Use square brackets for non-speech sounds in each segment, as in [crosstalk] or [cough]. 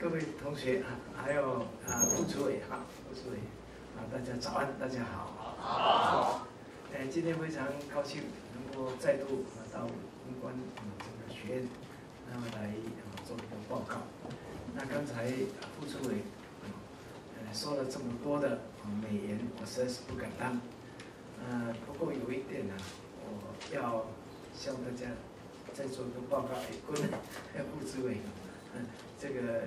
各位同学啊，还有啊，副主委哈，副主委啊，大家早安，大家好。好。哎，今天非常高兴能够再度啊到公关啊这个学院，那么来啊做一个报告。那刚才副主委啊呃说了这么多的啊美言，我实在是不敢当。呃，不过有一点呢，我要向大家再做一个报告，哎，各位副主委。这个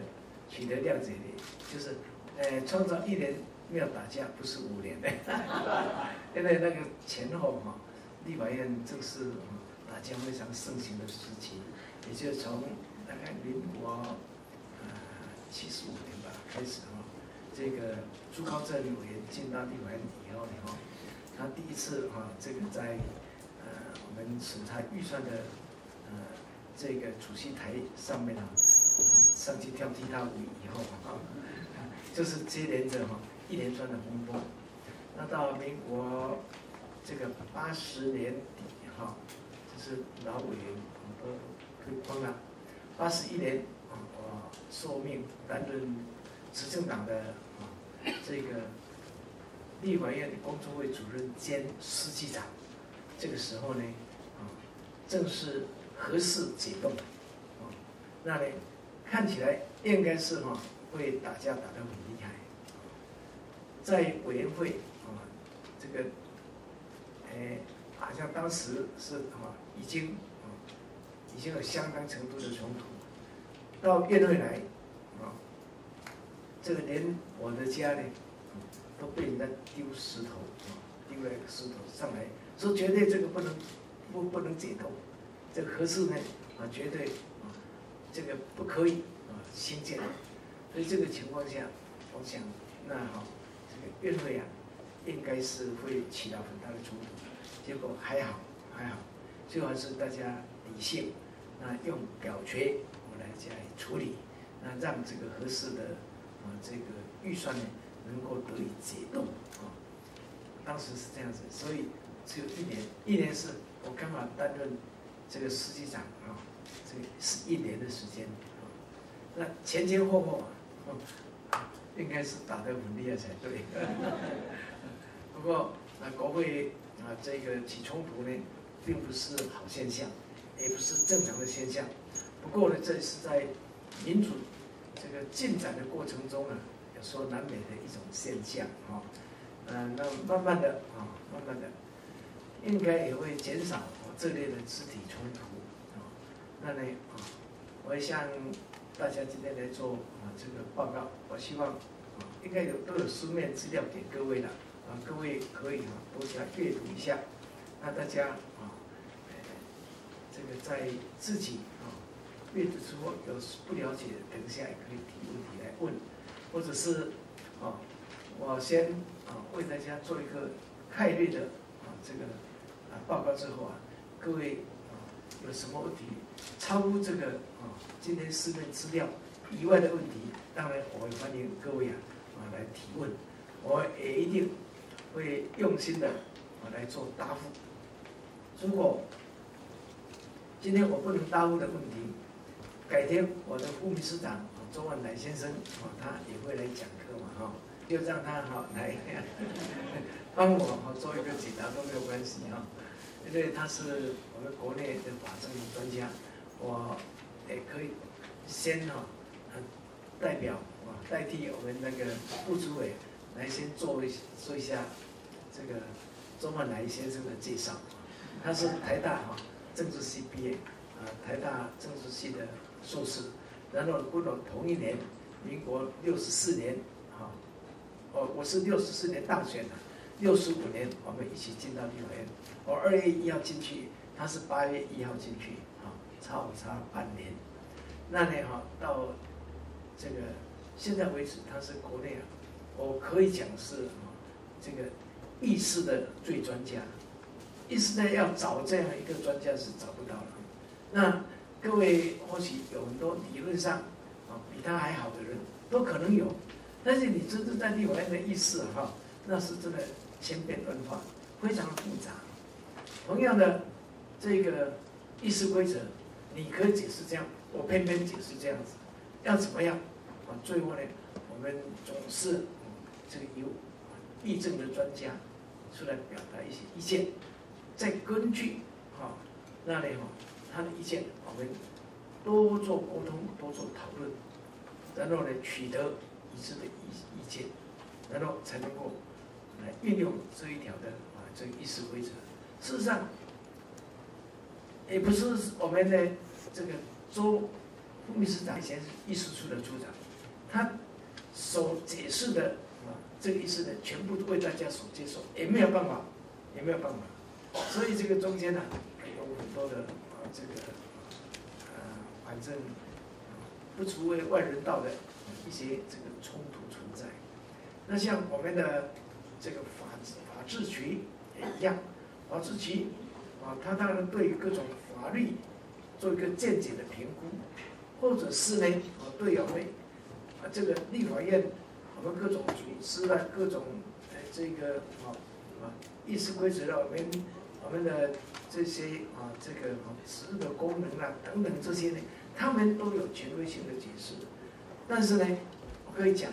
取得谅解的，就是呃，创造一年没有打架，不是五年的，[laughs] 因为那个前后哈，立法院正是打架非常盛行的时期，也就是从大概民国呃七十五年吧开始哈，这个朱高正委员进到立法院以后呢哈，他第一次哈这个在呃我们审查预算的呃这个主席台上面啊。上去跳踢踏舞以后啊，就是接连着哈一连串的风波。那到民国这个八十年底哈，就是老委员都退光了。八十一年啊，我受命担任执政党的啊这个立法院工作会主任兼司记长。这个时候呢啊，正是合适解冻啊，那呢。看起来应该是哈会打架打得很厉害，在委员会啊这个，哎好像当时是啊已经啊已经有相当程度的冲突，到院会来啊这个连我的家呢都被人家丢石头啊丢了一个石头上来，说绝对这个不能不不能解冻，这个合适呢啊绝对。这个不可以啊，新建，所以这个情况下，我想那好，这个运费啊，应该是会起到很大的冲突。结果还好，还好，最后是大家理性，那用表决我来加以处理，那让这个合适的啊这个预算呢能够得以解冻啊。当时是这样子，所以只有一年，一年是我刚好担任这个司机长啊。这个是一年的时间，那前前后后啊，应该是打得很厉害才对。[laughs] 不过啊，国会啊这个起冲突呢，并不是好现象，也不是正常的现象。不过呢，这是在民主这个进展的过程中啊，有时候难免的一种现象啊。嗯，那慢慢的啊，慢慢的，应该也会减少这类的肢体冲突。那呢啊，我也向大家今天来做啊这个报告。我希望啊应该有都有书面资料给各位了啊，各位可以啊多加阅读一下。那大家啊，这个在自己啊阅读之后有不了解，等一下也可以提问题来问，或者是啊我先啊为大家做一个概率的啊这个啊报告之后啊，各位啊有什么问题？超乎这个啊，今天市面资料以外的问题，当然我会欢迎各位啊啊来提问，我也一定会用心的啊来做答复。如果今天我不能答复的问题，改天我的副秘书长啊周万来先生啊他也会来讲课嘛哈，就让他哈来 [laughs] 帮我好做一个解答都没有关系哈，因为他是我们国内的法政的专家。我也可以先哈，代表啊代替我们那个副主委来先做一做一下这个周万来先生的介绍。他是台大哈政治系毕业，啊台大政治系的硕士，然后跟我同一年，民国六十四年，哈，我我是六十四年当选的，六十五年我们一起进到立法院，我二月一号进去，他是八月一号进去。差不差半年，那你哈到这个现在为止，他是国内啊，我可以讲是啊这个意识的最专家，意识呢要找这样一个专家是找不到了。那各位或许有很多理论上啊比他还好的人都可能有，但是你真正在立法院的意识哈，那是真的千变万化，非常复杂。同样的这个议事规则。你可以解释这样，我偏偏解释这样子，要怎么样啊，最后呢，我们总是这个由议政的专家出来表达一些意见，再根据啊那里哈他的意见，我们多做沟通，多做讨论，然后呢取得一致的意意见，然后才能够来运用这一条的啊这个议事规则。事实上，也不是我们的这个周副秘书长以前是议事处的处长，他所解释的啊这个意思呢，全部都为大家所接受，也没有办法，也没有办法。所以这个中间呢，有很多的啊这个呃反正不足为外人道的一些这个冲突存在。那像我们的这个法治法治局也一样。法治局啊，他当然对各种法律做一个见解的评估，或者是呢，啊，对我们啊这个立法院，我们各种组织啊各种呃这个啊啊议事规则啊我们我们的这些啊这个啊职的功能啊等等这些呢，他们都有权威性的解释。但是呢，我可以讲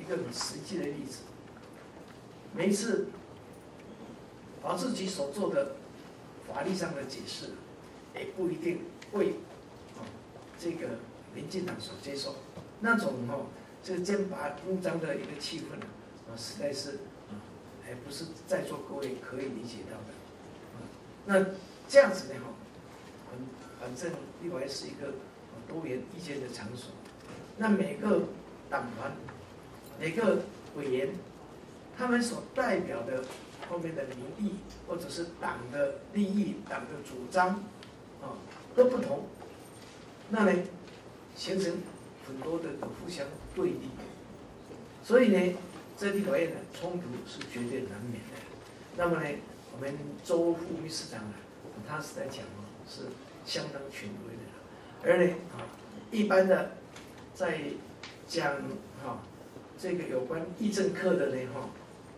一个很实际的例子，每一次。把自己所做的法律上的解释，也不一定为啊这个民进党所接受。那种哦，这个剑拔弩张的一个气氛啊，实在是啊，还不是在座各位可以理解到的。那这样子呢哈，反反正立法院是一个多元意见的场所。那每个党团、每个委员，他们所代表的。后面的民意或者是党的利益、党的主张，啊，都不同，那呢，形成很多的互相对立，所以呢，这立法院的冲突是绝对难免的。那么呢，我们周副秘书长呢，他是在讲哦，是相当权威的，而呢，啊，一般的在讲哈这个有关议政课的呢，哈。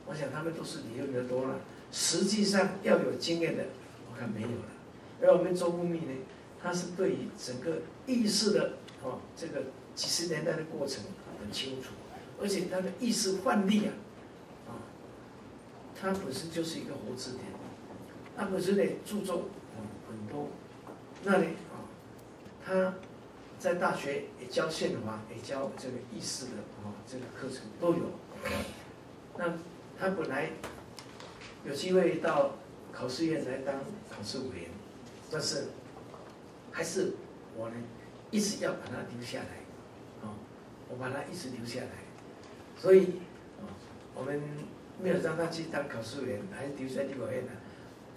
我想他们都是理论的多了，实际上要有经验的，我看没有了。而我们周公密呢，他是对于整个意识的哦，这个几十年代的过程很清楚，而且他的意识范例啊，啊，他本身就是一个活字典，他本身呢注重很多，那里啊，他在大学也教宪法，也教这个意识的啊这个课程都有，那。他本来有机会到考试院来当考试委员，但是还是我呢一直要把它留下来，啊，我把它一直留下来，所以哦，我们没有让他去当考试员，还是留在立法院的。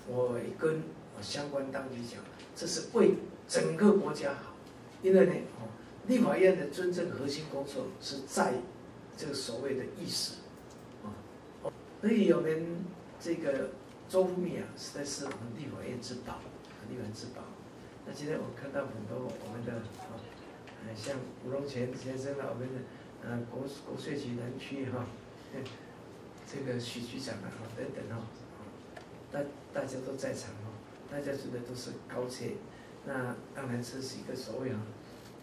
我跟相关当局讲，这是为整个国家好，因为呢，哦，立法院的真正核心工作是在这个所谓的意识。所以我们这个周副秘啊，实在是我们立法院之宝，立法院之宝。那今天我看到很多我们的啊，像吴荣全先生啊，我们的呃国国税局南区哈，这个许局长啊等等哈，大大家都在场哦，大家觉得都是高阶。那当然这是一个所谓啊，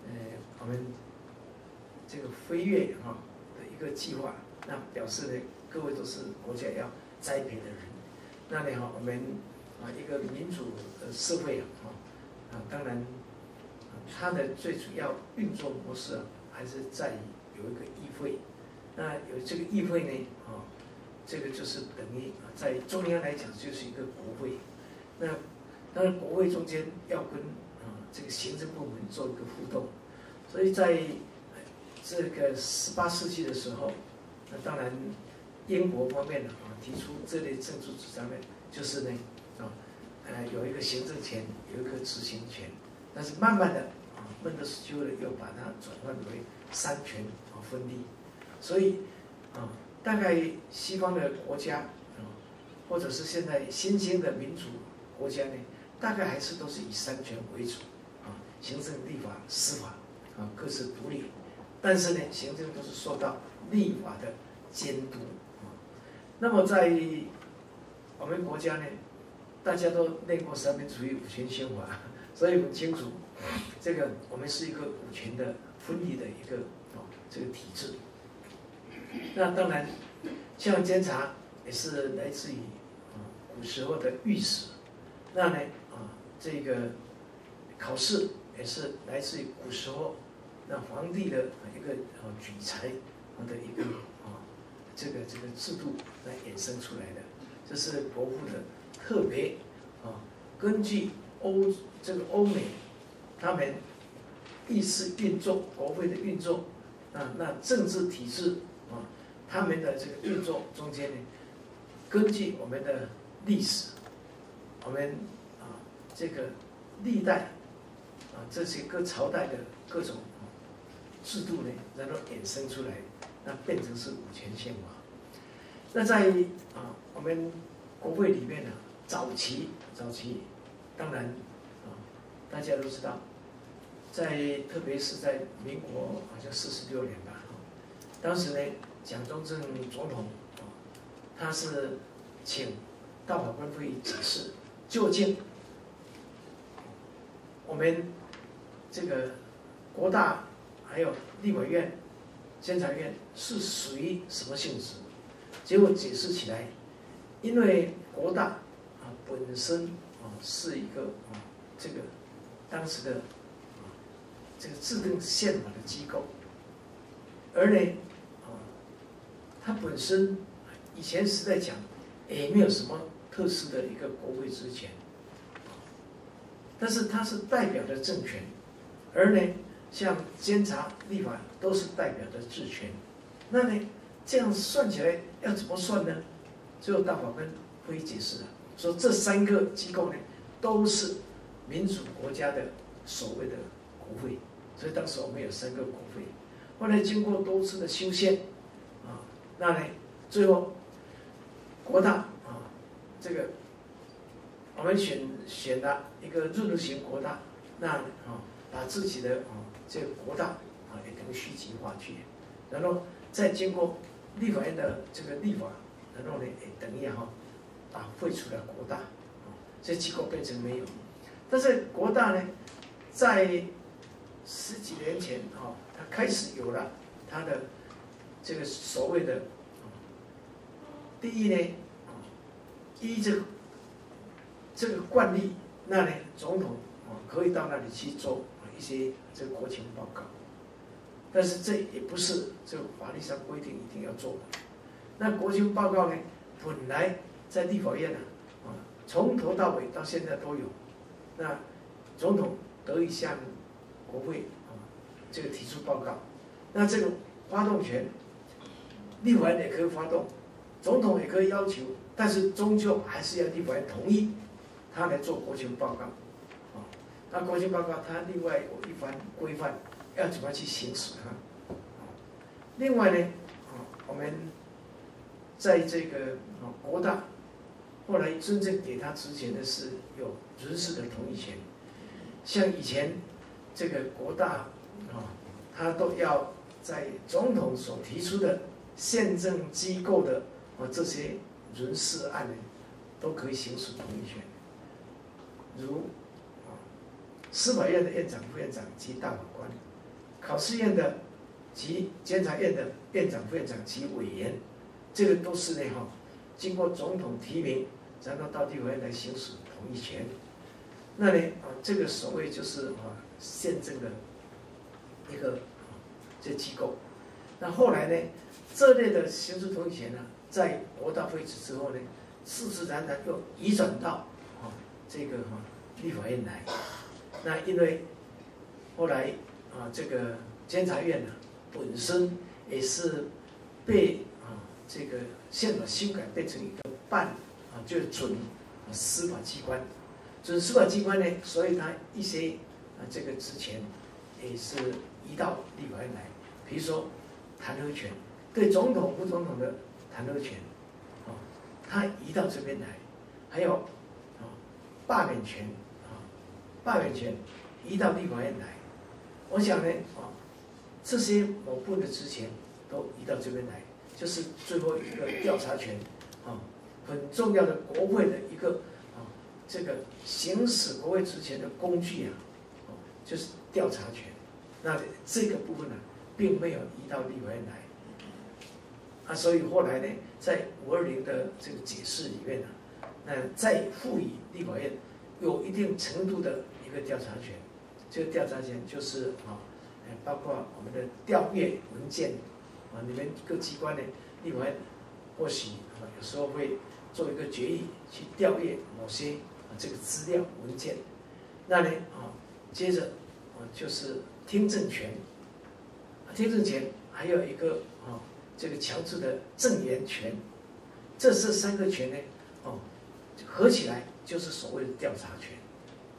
呃，我们这个飞跃哈的一个计划，那表示呢。各位都是国家要栽培的人，那里哈，我们一个民主的社会啊，啊当然，它的最主要运作模式啊，还是在于有一个议会，那有这个议会呢，啊，这个就是等于在中央来讲就是一个国会，那当然国会中间要跟啊这个行政部门做一个互动，所以在这个十八世纪的时候，那当然。英国方面的啊提出这类政治主张呢，就是呢啊，呃有一个行政权，有一个执行权，但是慢慢的啊，孟德斯鸠呢又把它转换为三权啊分立，所以啊大概西方的国家啊，或者是现在新兴的民主国家呢，大概还是都是以三权为主啊，行政、立法、司法啊各自独立，但是呢行政都是受到立法的监督。啊那么在我们国家呢，大家都练过三民主义五权宪法，[laughs] 所以很清楚，这个我们是一个五权的分立的一个哦这个体制。那当然，像监察也是来自于啊古时候的御史，那呢啊这个考试也是来自于古时候那皇帝的一个啊举才的一个啊这个这个制度来衍生出来的，这是国父的特别啊根据欧这个欧美他们议事运作国会的运作啊那政治体制啊。他们的这个运作中间呢，根据我们的历史，我们啊这个历代啊这些各朝代的各种制度呢，然后衍生出来，那变成是五权宪法。那在啊我们国会里面呢，早期早期，当然啊大家都知道，在特别是在民国好像四十六年吧，当时呢。蒋中正总统啊，他是请大法官会议解释，究竟我们这个国大还有立法院、监察院是属于什么性质？结果解释起来，因为国大本身啊是一个啊这个当时的这个制定宪法的机构，而呢啊。它本身以前时代讲也没有什么特殊的一个国会职权，但是它是代表的政权，而呢，像监察、立法都是代表的治权，那呢，这样算起来要怎么算呢？最后大法官会解释了，说这三个机构呢都是民主国家的所谓的国会，所以当时我们有三个国会，后来经过多次的修宪。啊那呢，最后国大啊，这个我们选选了一个润型国大，那啊把自己的啊这个国大啊也等续集化去，然后再经过立法院的这个立法，然后呢也等于哈把废除了国大，啊这机构变成没有，但是国大呢在十几年前啊，它开始有了它的。这个所谓的第一呢，依这个这个惯例，那呢，总统啊可以到那里去做一些这个国情报告，但是这也不是这个法律上规定一定要做的。那国情报告呢，本来在立法院呢，啊，从头到尾到现在都有。那总统得以向国会啊这个提出报告，那这个发动权。立法院也可以发动，总统也可以要求，但是终究还是要立法院同意，他来做国情报告，啊，那国情报告他另外有一番规范，要怎么去行使它，啊，另外呢，啊，我们在这个啊国大，后来真正给他执行的是有人事的同意权，像以前这个国大啊，他都要在总统所提出的。宪政机构的啊这些人事案呢，都可以行使同意权，如啊司法院的院长、副院长及大法官，考试院的及监察院的院长、副院长及委员，这个都是呢哈，经过总统提名，然后到地法院来行使同意权。那呢啊这个所谓就是啊宪政的一个这机构，那后来呢？这类的行使同意权呢，在国大废止之后呢，自自然然又移转到啊这个哈立法院来。那因为后来啊这个监察院呢本身也是被啊这个宪法修改变成一个半啊就准司法机关，准司法机关呢，所以它一些啊这个职权也是移到立法院来，比如说弹劾权。对总统、副总统的弹劾权，啊，他移到这边来，还有啊，罢免权，啊，罢免权移到立法院来。我想呢，啊，这些某部的职权都移到这边来，就是最后一个调查权，很重要的国会的一个啊，这个行使国会职权的工具啊，就是调查权。那这个部分呢，并没有移到立法院来。啊，所以后来呢，在五二零的这个解释里面呢，那再赋予立法院有一定程度的一个调查权。这个调查权就是啊，包括我们的调阅文件啊，你们各机关呢，立法院或许啊有时候会做一个决议去调阅某些啊这个资料文件。那呢啊，接着啊就是听证权，听证权还有一个啊。这个强制的证言权，这是三个权呢，哦，合起来就是所谓的调查权。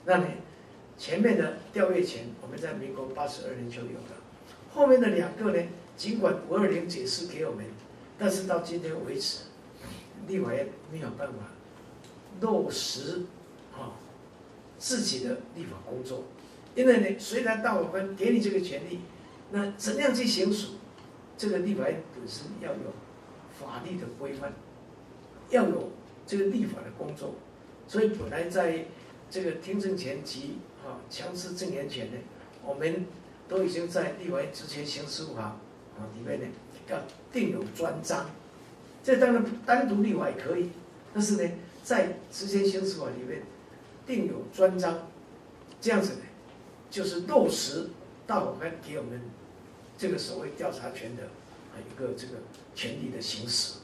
那呢，前面的调阅权我们在民国八十二年就有了，后面的两个呢，尽管五二零解释给我们，但是到今天为止，立法院没有办法落实啊自己的立法工作，因为呢，虽然大法官给你这个权利，那怎样去行使？这个立法院本身要有法律的规范，要有这个立法的工作，所以本来在这个听证权及啊强制证言权呢，我们都已经在立法院之前刑事法啊里面呢要定有专章，这当然单独立法也可以，但是呢在时间行使法里面定有专章，这样子呢就是落实大法官给我们。这个所谓调查权的啊一个这个权利的行使。